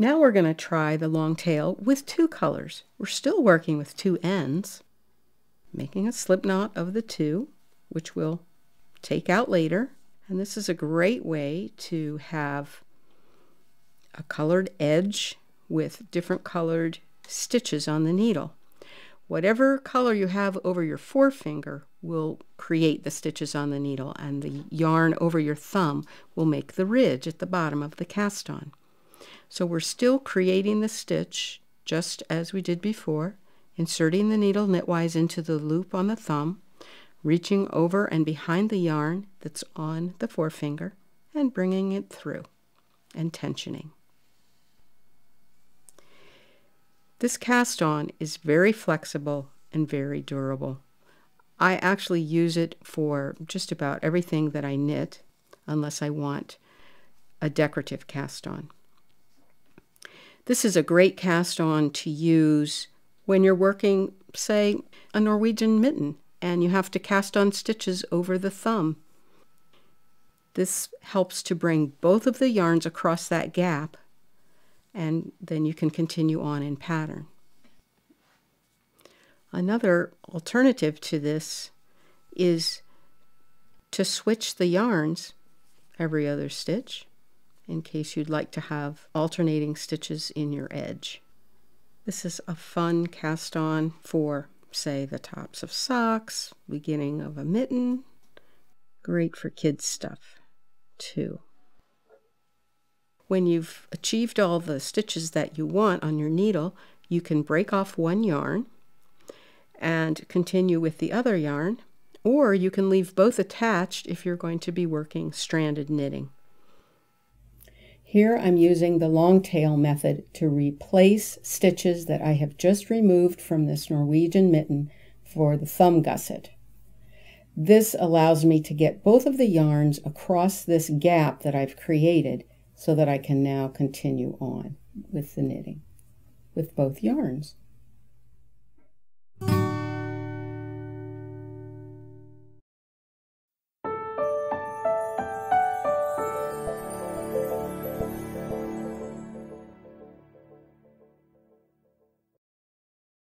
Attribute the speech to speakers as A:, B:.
A: Now we're going to try the long tail with two colors. We're still working with two ends, making a slip knot of the two, which we'll take out later. And this is a great way to have a colored edge with different colored stitches on the needle. Whatever color you have over your forefinger will create the stitches on the needle and the yarn over your thumb will make the ridge at the bottom of the cast on. So we're still creating the stitch just as we did before, inserting the needle knitwise into the loop on the thumb, reaching over and behind the yarn that's on the forefinger, and bringing it through and tensioning. This cast on is very flexible and very durable. I actually use it for just about everything that I knit, unless I want a decorative cast on. This is a great cast on to use when you're working, say, a Norwegian mitten and you have to cast on stitches over the thumb. This helps to bring both of the yarns across that gap and then you can continue on in pattern. Another alternative to this is to switch the yarns every other stitch in case you'd like to have alternating stitches in your edge. This is a fun cast on for, say, the tops of socks, beginning of a mitten. Great for kids' stuff, too. When you've achieved all the stitches that you want on your needle, you can break off one yarn and continue with the other yarn, or you can leave both attached if you're going to be working stranded knitting. Here I'm using the long tail method to replace stitches that I have just removed from this Norwegian mitten for the thumb gusset. This allows me to get both of the yarns across this gap that I've created so that I can now continue on with the knitting with both yarns.